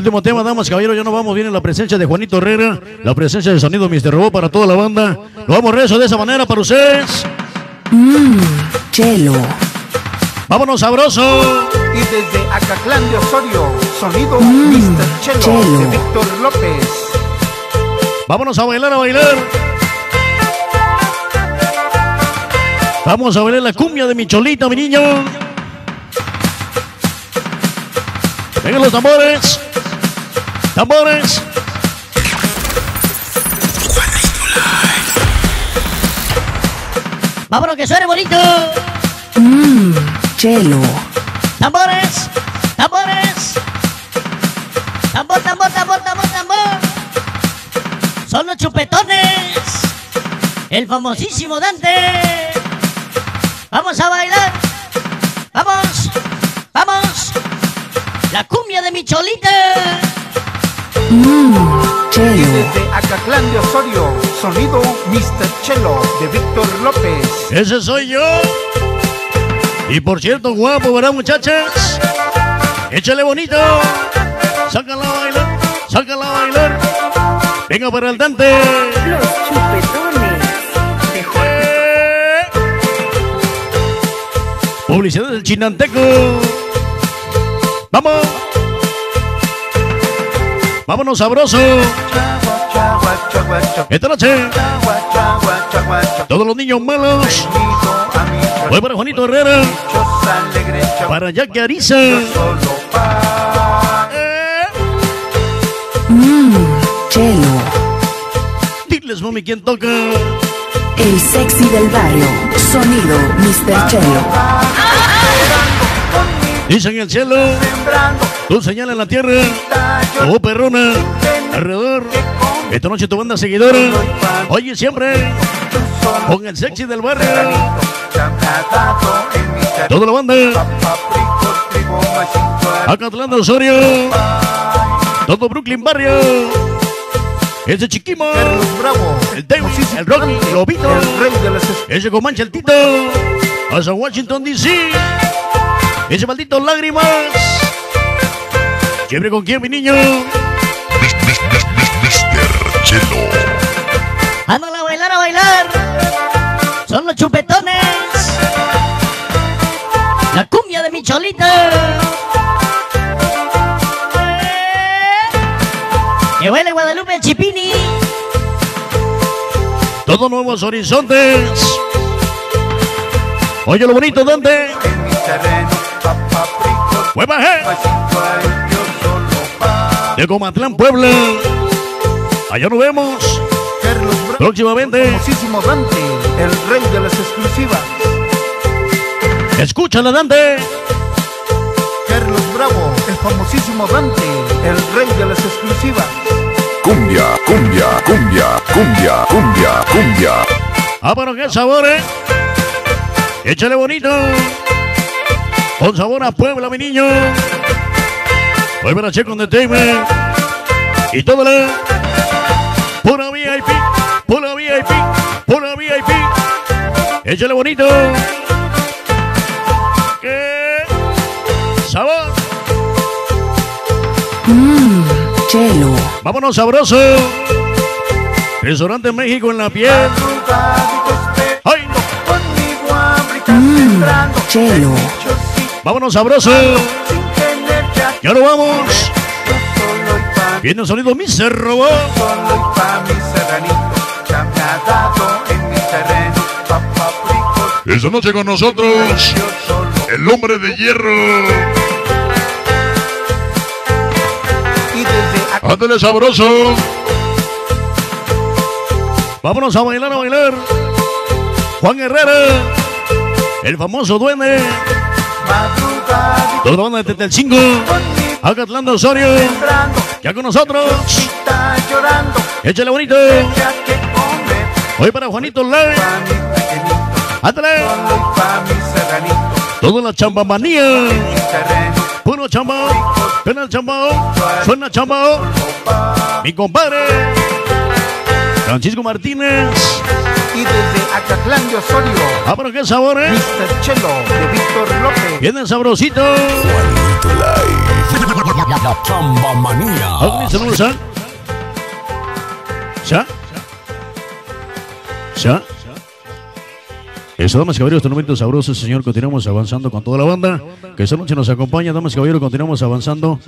Último tema, damas, caballeros, ya no vamos. Viene la presencia de Juanito Herrera, la presencia de sonido Mr. Robot para toda la banda. Lo vamos rezo de esa manera para ustedes. Mmm, chelo. Vámonos sabroso. Y desde Acatlán de Osorio, sonido Mm, Mr. Chelo, Chelo. de Víctor López. Vámonos a bailar, a bailar. Vamos a bailar la cumbia de mi cholita, mi niño. Vengan los tambores. Tambores. Vámonos, que suene bonito. Mmm, chelo. Tambores, tambores. Tambor, tambor, tambor, tambor, tambor. Son los chupetones. El famosísimo Dante. Vamos a bailar. Vamos, vamos. La cumbia de mi cholita. Mmm, Y chelo. desde Acatlán de Osorio, sonido Mr. Chelo, de Víctor López. Ese soy yo. Y por cierto, guapo, ¿verdad, muchachas? Échale bonito. Sácala a bailar. Sácala a bailar. Venga para el Dante. Los chupetones. Eh. Publicidad del Chinanteco. Vamos. Vámonos sabroso. Esta noche, todos los niños malos. Voy para Juanito Herrera. Para Jackie Ariza. Mmm, chelo. Diles, mami, quién toca. El sexy del barrio. Sonido Mr. Chelo. Dice en el cielo. Tú señala en la tierra. Oh, perrona. Alrededor. Esta noche tu banda seguidora. Oye, siempre. Con el sexy del barrio. Toda la banda. Acatlán de Osorio. Todo Brooklyn Barrio. Ese chiquimo. El Davis, el Rocky, el Lobito. Ese Comanche, el Tito. Hasta Washington, D.C. Ese maldito lágrimas. Siempre con quién, mi niño. Mr. Chelo. Ándale a bailar, a bailar. Son los chupetones. La cumbia de mi cholita. Que huele Guadalupe Chipini. Todos nuevos horizontes. Oye lo bonito, ¿dónde? en mi terreno. De Comatlán, Puebla. Allá nos vemos. Carlos Bravo, Próximamente. famosísimo Dante, el rey de las exclusivas. Escúchala, Dante. Carlos Bravo, el famosísimo Dante, el rey de las exclusivas. Cumbia, cumbia, cumbia, cumbia, cumbia, cumbia. Ah, pero qué sabor, ¿eh? Échale bonito. Con sabor a Puebla, mi niño. Voy para Checo Entertainment. Y todo la. Pura VIP. Pura VIP. Pura VIP. Échale bonito. ¿Qué? Sabor. Mmm, chelo. Vámonos sabroso. Restaurante México en la piel. ¡Ay! Mmm, chelo. Vámonos sabroso. ya. Nos vamos. Viene el sonido mi. Paprikos, Esta noche con nosotros, el hombre de hierro. Ándale sabroso. Vámonos a bailar, a bailar. Juan Herrera. El famoso duende. Toda la banda de Tetelcingo. conmigo Acatlán de Osorio. Ya con nosotros. Échale bonito. Hoy para Juanito pequeñito. Ándale. Toda la chambamania. Mi terreno. Puro chambao. Suena el chambao. Suena chambao. Mi compadre. Francisco Martínez. Y desde Acatlán de Osorio, Ah, pero qué sabor, ¿eh? Mr. Chelo de Víctor López. Viene sabrosito. Juanito. La Chamba Manía. ¿ya? ¿Ya? ¿Ya? Eso, damas y caballeros, este momento sabroso, señor. Continuamos avanzando con toda la banda. Que esta noche nos acompaña, damas y caballeros. Continuamos avanzando